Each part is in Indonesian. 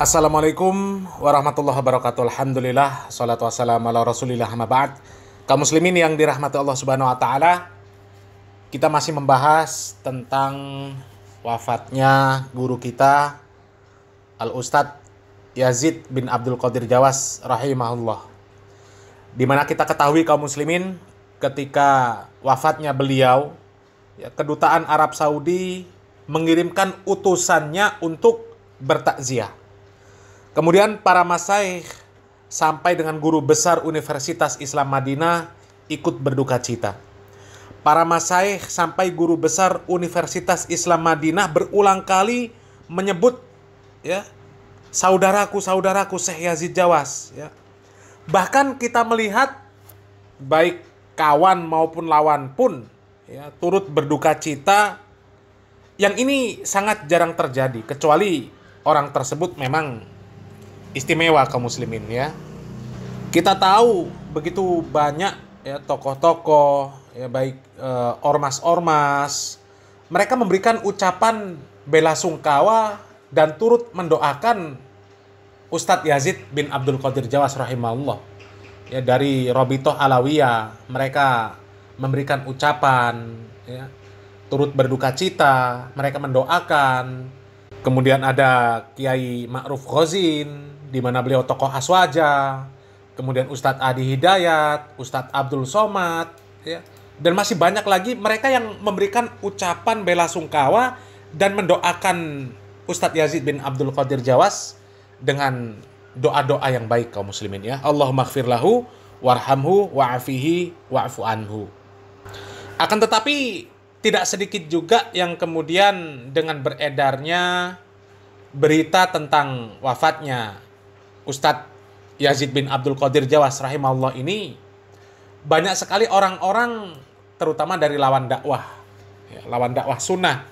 Assalamualaikum warahmatullahi wabarakatuh. Alhamdulillah, salatu wassalamu ala rasulillah amma ba'd. Kaum muslimin yang dirahmati Allah subhanahu wa ta'ala, kita masih membahas tentang wafatnya guru kita, Al-Ustadz Yazid bin Abdul Qadir Jawas rahimahullah. Di mana kita ketahui kaum muslimin ketika wafatnya beliau, ya, kedutaan Arab Saudi mengirimkan utusannya untuk bertakziah. Kemudian para masaih sampai dengan guru besar Universitas Islam Madinah ikut berduka cita. Para masaih sampai guru besar Universitas Islam Madinah berulang kali menyebut ya saudaraku saudaraku Syekh Yazid Jawas ya. Bahkan kita melihat baik kawan maupun lawan pun ya turut berduka cita yang ini sangat jarang terjadi kecuali orang tersebut memang istimewa kaum muslimin ya. Kita tahu begitu banyak ya tokoh-tokoh ya baik eh, ormas-ormas mereka memberikan ucapan bela sungkawa dan turut mendoakan Ustadz Yazid bin Abdul Qadir Jawas rahimahullah. Ya dari Robitoh Alawiyah mereka memberikan ucapan ya turut berduka cita, mereka mendoakan. Kemudian ada Kiai Ma'ruf Ghazin di mana beliau tokoh aswaja, kemudian Ustadz Adi Hidayat, Ustadz Abdul Somad, ya, dan masih banyak lagi mereka yang memberikan ucapan bela sungkawa dan mendoakan Ustadz Yazid bin Abdul Qadir Jawas dengan doa-doa yang baik kaum muslimin ya. Allahumma lahu warhamhu wa'afihi wa'fu anhu. Akan tetapi tidak sedikit juga yang kemudian dengan beredarnya berita tentang wafatnya Ustadz Yazid bin Abdul Qadir Jawas rahimahullah ini banyak sekali orang-orang terutama dari lawan dakwah ya, lawan dakwah sunnah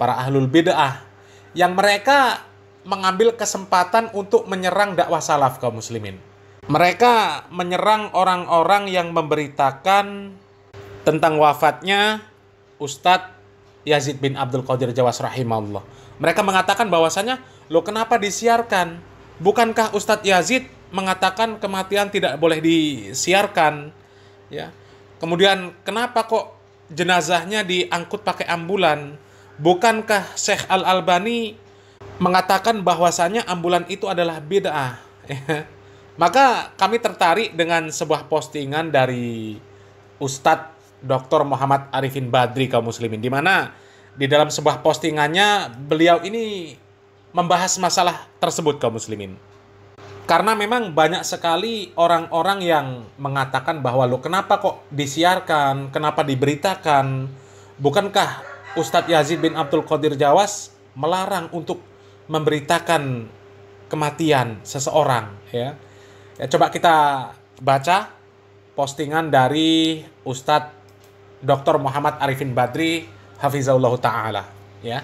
para ahlul bid'ah yang mereka mengambil kesempatan untuk menyerang dakwah salaf kaum muslimin. Mereka menyerang orang-orang yang memberitakan tentang wafatnya Ustadz Yazid bin Abdul Qadir Jawas rahimahullah. Mereka mengatakan bahwasanya lo kenapa disiarkan Bukankah Ustadz Yazid mengatakan kematian tidak boleh disiarkan? Ya. Kemudian kenapa kok jenazahnya diangkut pakai ambulan? Bukankah Syekh Al Albani mengatakan bahwasanya ambulan itu adalah bid'ah? Maka kami tertarik dengan sebuah postingan dari Ustadz Dr. Muhammad Arifin Badri kaum muslimin di mana di dalam sebuah postingannya beliau ini membahas masalah tersebut kaum muslimin. Karena memang banyak sekali orang-orang yang mengatakan bahwa lo kenapa kok disiarkan, kenapa diberitakan. Bukankah Ustadz Yazid bin Abdul Qadir Jawas melarang untuk memberitakan kematian seseorang ya. ya coba kita baca postingan dari Ustadz Dr. Muhammad Arifin Badri Hafizahullah Ta'ala ya.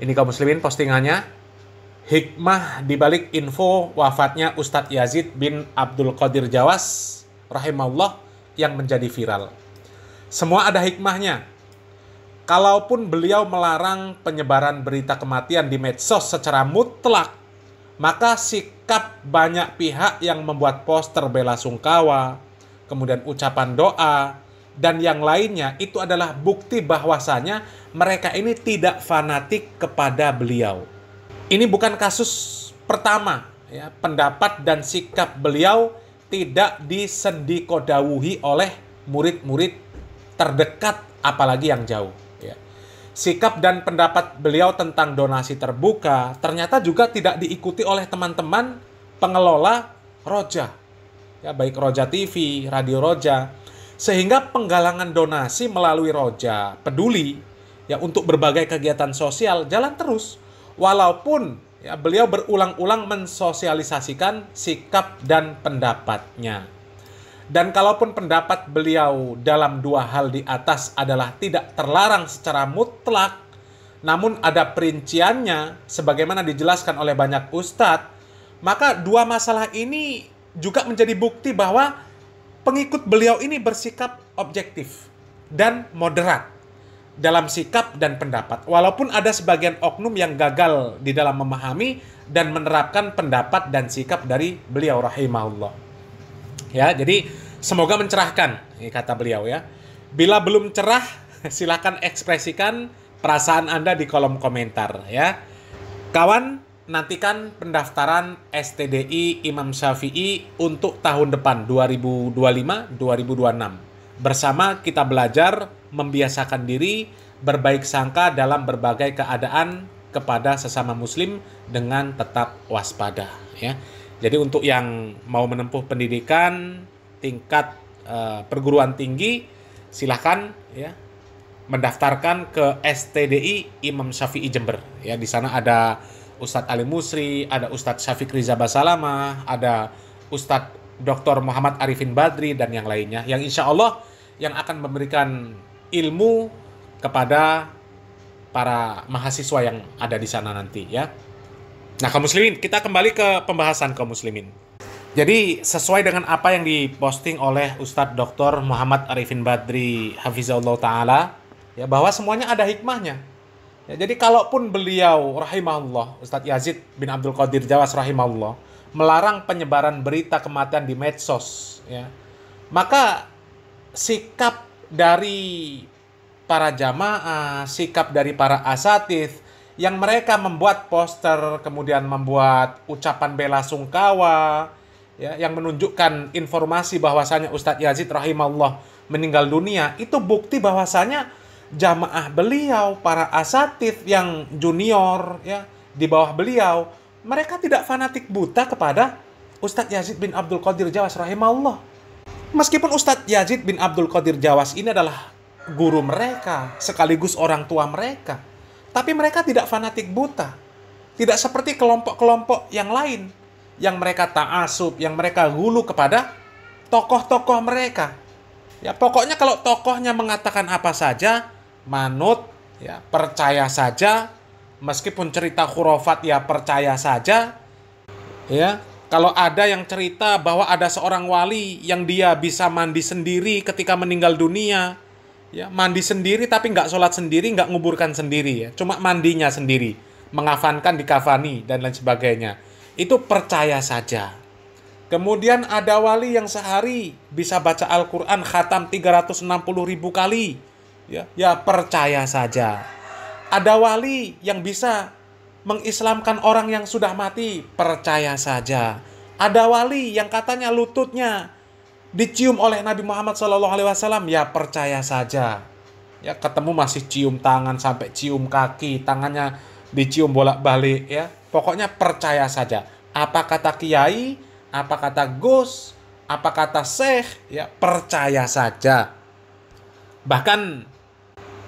Ini kaum muslimin postingannya. Hikmah dibalik info wafatnya Ustadz Yazid bin Abdul Qadir Jawas rahimahullah yang menjadi viral. Semua ada hikmahnya. Kalaupun beliau melarang penyebaran berita kematian di medsos secara mutlak, maka sikap banyak pihak yang membuat poster bela sungkawa, kemudian ucapan doa, dan yang lainnya itu adalah bukti bahwasanya mereka ini tidak fanatik kepada beliau. Ini bukan kasus pertama ya, pendapat dan sikap beliau tidak disendikodawuhi oleh murid-murid terdekat apalagi yang jauh ya. Sikap dan pendapat beliau tentang donasi terbuka ternyata juga tidak diikuti oleh teman-teman pengelola Roja. Ya, baik Roja TV, Radio Roja, sehingga penggalangan donasi melalui Roja peduli ya untuk berbagai kegiatan sosial jalan terus walaupun ya beliau berulang-ulang mensosialisasikan sikap dan pendapatnya. Dan kalaupun pendapat beliau dalam dua hal di atas adalah tidak terlarang secara mutlak, namun ada perinciannya sebagaimana dijelaskan oleh banyak ustadz, maka dua masalah ini juga menjadi bukti bahwa pengikut beliau ini bersikap objektif dan moderat dalam sikap dan pendapat. Walaupun ada sebagian oknum yang gagal di dalam memahami dan menerapkan pendapat dan sikap dari beliau rahimahullah. Ya, jadi semoga mencerahkan, kata beliau ya. Bila belum cerah, silakan ekspresikan perasaan Anda di kolom komentar ya. Kawan, nantikan pendaftaran STDI Imam Syafi'i untuk tahun depan 2025-2026 Bersama kita belajar membiasakan diri berbaik sangka dalam berbagai keadaan kepada sesama muslim dengan tetap waspada ya. Jadi untuk yang mau menempuh pendidikan tingkat uh, perguruan tinggi silahkan ya mendaftarkan ke STDI Imam Syafi'i Jember ya di sana ada Ustadz Ali Musri, ada Ustadz Syafiq Riza Basalamah, ada Ustadz Dr. Muhammad Arifin Badri dan yang lainnya yang insya Allah yang akan memberikan ilmu kepada para mahasiswa yang ada di sana nanti ya. Nah, kaum muslimin, kita kembali ke pembahasan kaum muslimin. Jadi, sesuai dengan apa yang diposting oleh Ustadz Dr. Muhammad Arifin Badri Hafizahullah Ta'ala, ya bahwa semuanya ada hikmahnya. Ya, jadi, kalaupun beliau rahimahullah, Ustadz Yazid bin Abdul Qadir Jawas rahimahullah, melarang penyebaran berita kematian di medsos, ya, maka sikap dari para jamaah, sikap dari para asatid yang mereka membuat poster, kemudian membuat ucapan bela sungkawa, ya, yang menunjukkan informasi bahwasanya Ustadz Yazid rahimahullah meninggal dunia, itu bukti bahwasanya jamaah beliau, para asatid yang junior, ya, di bawah beliau, mereka tidak fanatik buta kepada Ustadz Yazid bin Abdul Qadir Jawas rahimahullah. Meskipun Ustadz Yazid bin Abdul Qadir Jawas ini adalah guru mereka, sekaligus orang tua mereka. Tapi mereka tidak fanatik buta. Tidak seperti kelompok-kelompok yang lain. Yang mereka ta'asub, yang mereka hulu kepada tokoh-tokoh mereka. Ya, pokoknya kalau tokohnya mengatakan apa saja, manut, ya, percaya saja. Meskipun cerita khurafat ya percaya saja. Ya, kalau ada yang cerita bahwa ada seorang wali yang dia bisa mandi sendiri ketika meninggal dunia, ya mandi sendiri tapi nggak sholat sendiri, nggak nguburkan sendiri ya, cuma mandinya sendiri, mengafankan di kafani dan lain sebagainya. Itu percaya saja. Kemudian ada wali yang sehari bisa baca Al-Quran khatam 360 ribu kali. Ya, ya percaya saja. Ada wali yang bisa mengislamkan orang yang sudah mati, percaya saja. Ada wali yang katanya lututnya dicium oleh Nabi Muhammad SAW, ya percaya saja. Ya ketemu masih cium tangan sampai cium kaki, tangannya dicium bolak-balik ya. Pokoknya percaya saja. Apa kata kiai, apa kata gus, apa kata syekh, ya percaya saja. Bahkan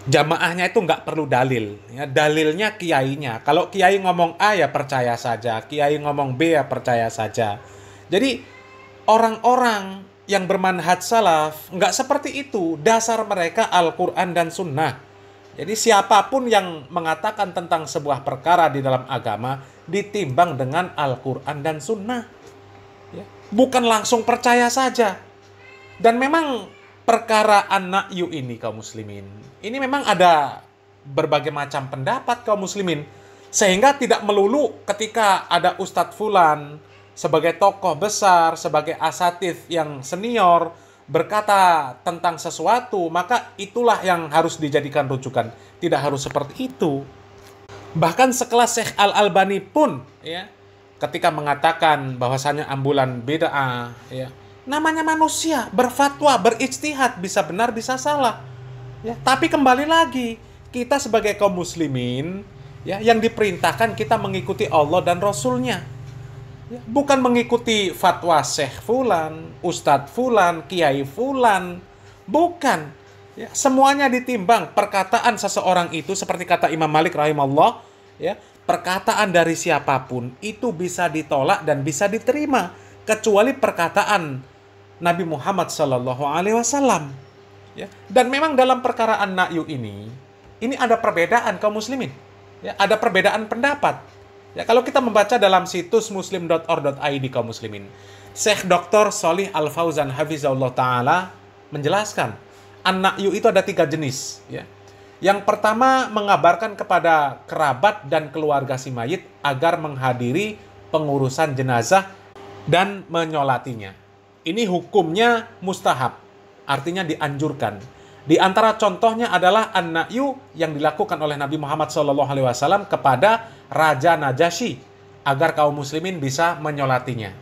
jamaahnya itu nggak perlu dalil ya. Dalilnya kiainya. Kalau kiai ngomong A ya percaya saja. Kiai ngomong B ya percaya saja. Jadi orang-orang yang bermanhaj salaf nggak seperti itu. Dasar mereka Al-Quran dan Sunnah. Jadi siapa pun yang mengatakan tentang sebuah perkara di dalam agama ditimbang dengan Al-Quran dan Sunnah. Ya. bukan langsung percaya saja. Dan memang perkara anak yu ini kaum muslimin ini memang ada berbagai macam pendapat kaum muslimin sehingga tidak melulu ketika ada Ustadz Fulan sebagai tokoh besar, sebagai asatid yang senior berkata tentang sesuatu, maka itulah yang harus dijadikan rujukan. Tidak harus seperti itu. Bahkan sekelas Syekh Al-Albani pun ya ketika mengatakan bahwasanya ambulan beda ya namanya manusia berfatwa berijtihad bisa benar bisa salah. Ya tapi kembali lagi kita sebagai kaum muslimin ya yang diperintahkan kita mengikuti Allah dan Rasulnya. Ya, bukan mengikuti fatwa Syekh Fulan Ustadz Fulan Kiai Fulan. Bukan. Ya, semuanya ditimbang perkataan seseorang itu seperti kata Imam Malik rahimahullah ya perkataan dari siapa pun itu bisa ditolak dan bisa diterima kecuali perkataan Nabi Muhammad Shallallahu Alaihi Wasallam. Ya. Dan memang dalam perkara an-na'yu ini, ini ada perbedaan kaum muslimin. Ya, ada perbedaan pendapat. Ya, kalau kita membaca dalam situs muslim.or.id kaum muslimin, Syekh Dr. Solih Al-Fauzan Hafizahullah Ta'ala menjelaskan, an-na'yu itu ada tiga jenis. Ya. Yang pertama mengabarkan kepada kerabat dan keluarga si mayit agar menghadiri pengurusan jenazah dan menyolatinya. Ini hukumnya mustahab, artinya dianjurkan. Di antara contohnya adalah an-na'yu yang dilakukan oleh Nabi Muhammad SAW kepada Raja Najasyi agar kaum muslimin bisa menyolatinya.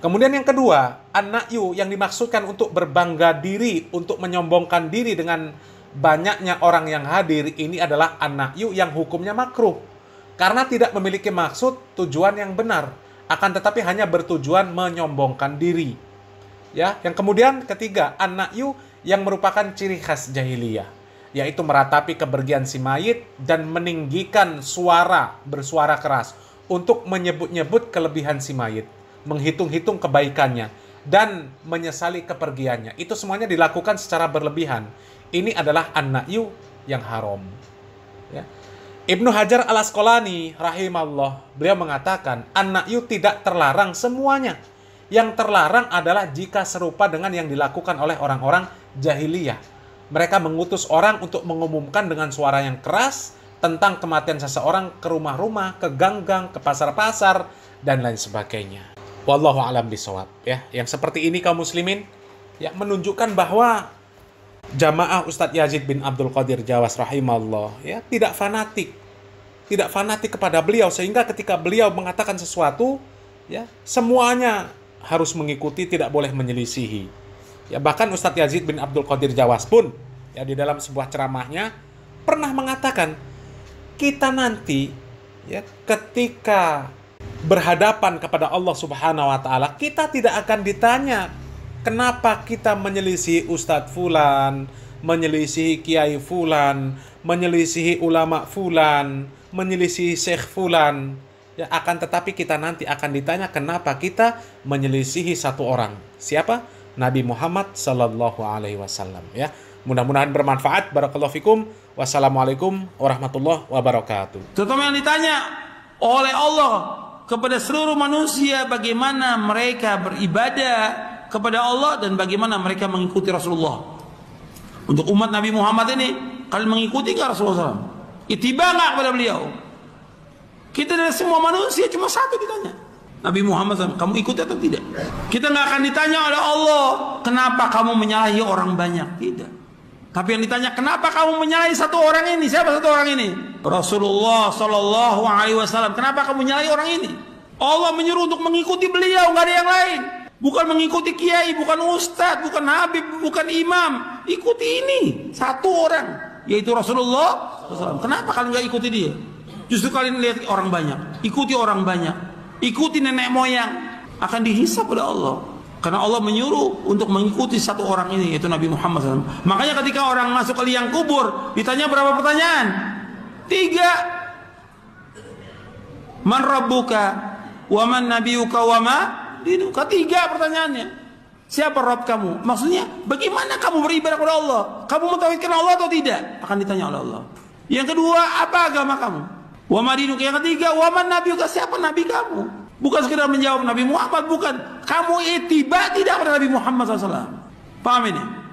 Kemudian yang kedua, an-na'yu yang dimaksudkan untuk berbangga diri, untuk menyombongkan diri dengan banyaknya orang yang hadir ini adalah anak yuk yang hukumnya makruh karena tidak memiliki maksud tujuan yang benar akan tetapi hanya bertujuan menyombongkan diri ya yang kemudian ketiga anak yuk yang merupakan ciri khas jahiliyah yaitu meratapi kepergian si mayit dan meninggikan suara bersuara keras untuk menyebut-nyebut kelebihan si mayit menghitung-hitung kebaikannya dan menyesali kepergiannya itu semuanya dilakukan secara berlebihan ini adalah an-na'yu yang haram. Ya. Ibnu Hajar al Asqalani rahimahullah beliau mengatakan an-na'yu tidak terlarang semuanya. Yang terlarang adalah jika serupa dengan yang dilakukan oleh orang-orang jahiliyah. Mereka mengutus orang untuk mengumumkan dengan suara yang keras tentang kematian seseorang ke rumah-rumah, ke gang-gang, ke pasar-pasar dan lain sebagainya. Wallahu alam bisawab ya. Yang seperti ini kaum muslimin ya menunjukkan bahwa jamaah Ustadz Yazid bin Abdul Qadir Jawas rahimahullah ya tidak fanatik tidak fanatik kepada beliau sehingga ketika beliau mengatakan sesuatu ya semuanya harus mengikuti tidak boleh menyelisihi ya bahkan Ustadz Yazid bin Abdul Qadir Jawas pun ya di dalam sebuah ceramahnya pernah mengatakan kita nanti ya ketika berhadapan kepada Allah Subhanahu wa taala kita tidak akan ditanya Kenapa kita menyelisihi Ustadz Fulan, menyelisihi Kiai Fulan, menyelisihi ulama Fulan, menyelisihi Syekh Fulan? Ya, akan tetapi kita nanti akan ditanya kenapa kita menyelisihi satu orang. Siapa? Nabi Muhammad Sallallahu Alaihi Wasallam. Ya, mudah-mudahan bermanfaat. Barakallahu fikum. Wassalamualaikum warahmatullahi wabarakatuh. Terutama yang ditanya oleh Allah kepada seluruh manusia bagaimana mereka beribadah kepada Allah dan bagaimana mereka mengikuti Rasulullah. Untuk umat Nabi Muhammad ini, kalian mengikuti ke Rasulullah SAW? Itiba kepada beliau? Kita dari semua manusia cuma satu ditanya. Nabi Muhammad SAW, kamu ikuti atau tidak? Kita nggak akan ditanya oleh Allah, kenapa kamu menyalahi orang banyak? Tidak. Tapi yang ditanya, kenapa kamu menyalahi satu orang ini? Siapa satu orang ini? Rasulullah Sallallahu Alaihi Wasallam. Kenapa kamu menyalahi orang ini? Allah menyuruh untuk mengikuti beliau, nggak ada yang lain. Bukan mengikuti kiai, bukan ustadz, bukan habib, bukan imam. Ikuti ini. Satu orang. Yaitu Rasulullah Kenapa kalian nggak ikuti dia? Justru kalian lihat orang banyak. Ikuti orang banyak. Ikuti nenek moyang. Akan dihisap oleh Allah. Karena Allah menyuruh untuk mengikuti satu orang ini yaitu Nabi Muhammad SAW. Makanya ketika orang masuk ke liang kubur ditanya berapa pertanyaan? Tiga. Man rabbuka? Wa man nabiyuka wa ma itu ketiga pertanyaannya. Siapa Rob kamu? Maksudnya, bagaimana kamu beribadah kepada Allah? Kamu mentauhidkan Allah atau tidak? Akan ditanya oleh Allah. Yang kedua, apa agama kamu? Wa madinuk. Yang ketiga, wa nabiyuka? Siapa nabi kamu? Bukan sekedar menjawab Nabi Muhammad, bukan. Kamu itiba tidak pada Nabi Muhammad SAW. Paham ini?